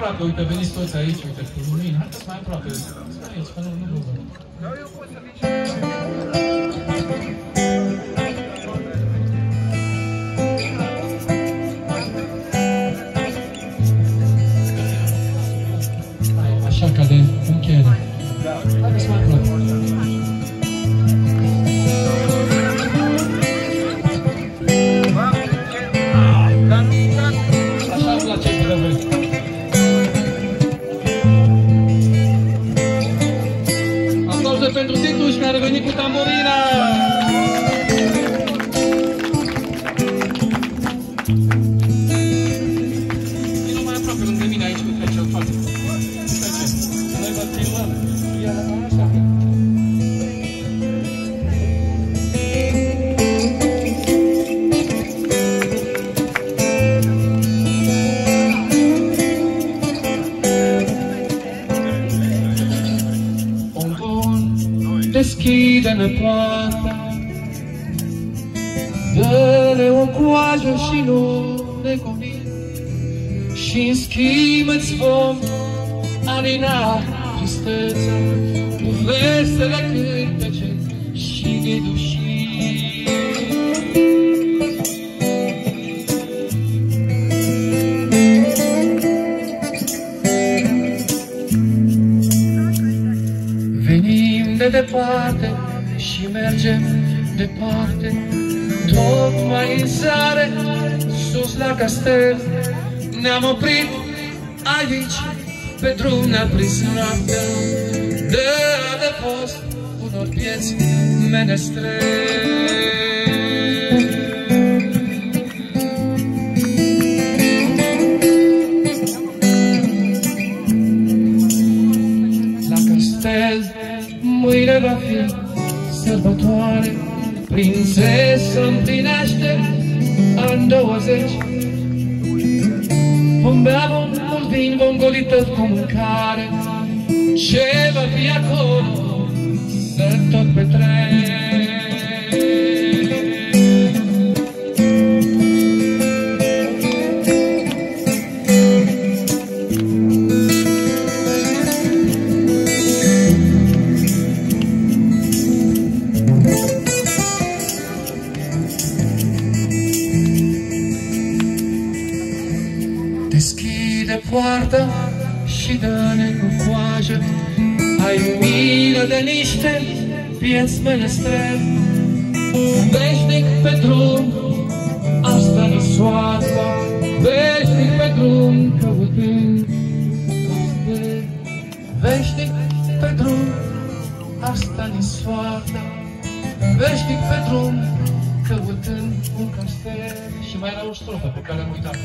aproape, uite, veniți toți aici, uite, cu lumină. Haideți mai aproape. Stai aici, că nu, nu vă văd. Hai, Așa ca de încheiere. Haideți mai aproape. Tituș care deschide-ne poarta, Dă-le o coajă și nu ne convin, și în schimb îți vom alina tristețea cu versele cântece și ghidușii. Departe și mergem departe, tocmai în sare, sus la castel. Ne-am oprit aici, pe drum ne-a prins noaptea, de adăpost unor pieți menestreli. Mâine va fi sărbătoare. Prințesa împlinește ani 20 Vom bea, vom mult vin, vom goli tot cu mâncare. Ce va fi acolo să tot petrec Deschide poarta și dă-ne cu coajă Ai milă de niște vieți menestreli Veșnic pe drum, asta ni soarta. Veșnic pe drum, căutând castel Veșnic pe drum, asta ni soarta. Veșnic pe drum, căutând un castel. Și mai era o strofă pe care am uitat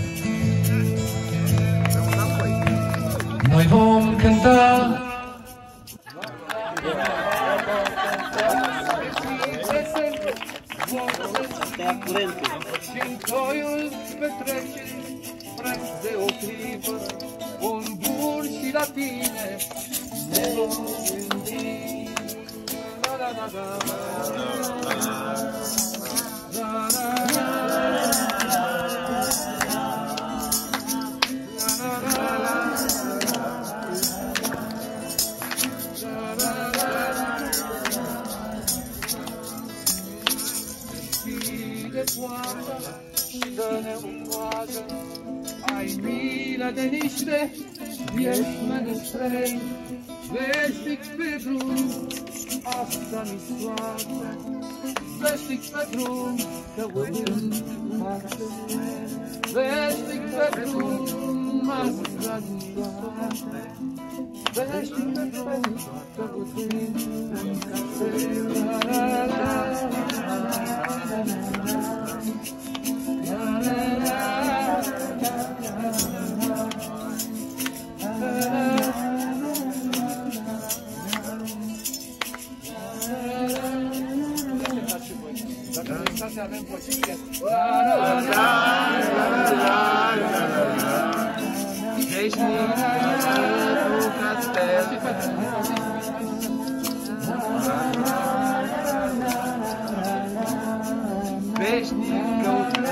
Noi vom cânta și în toiul petrecerii preț de o clipă, un bun și la tine ne vom gândi. La, la, la, la, la, la, la, Deschide poarta și dă-ne o coadă. Ai milă de niște vieți menestreli, Veșnic pe drum, asta mi soartă. Veșnic pe drum, căutând pace. Veșnic pe drum, asta mi soartă. Veșnic pe drum, căutând pace. La, la, la, na angústia. Respira o castelo. Vestir o